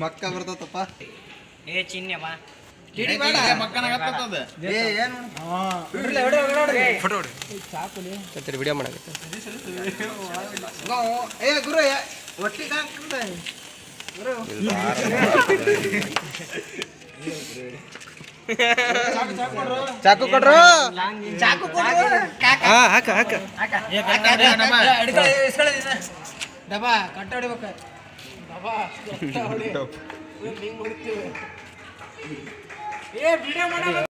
ಮಕ್ಕ ಬರ್ತತಪ್ಪ ಏ ಚಿಹ್ನೆ ಬಾ. ಏ ಏನು? ವಿಡಿಯೋ ಮಾಡಾಕತ್ತೆ. ಏ ಗುರು ಏ, ಹಾಕ್ಬಿಡ್ದೆ. ಗುರು. ಚಾಕು ಕೊಡ್ರು. ಚಾಕು ಕೊಡ್ರು. ಹಾ ಹಾಕ ಹಾಕ. ಡಬಾ ಕಟ್ಟ ಹೊಡಿಬೇಕು ಡಬಾ ಹಿಂಗೆ ಹೊಡಿ. ಹಿಂಗ್ ಹೊಡಿತೀವಿ. ಏ ವಿಡಿಯೋ ಮಾಡಲ್ಲ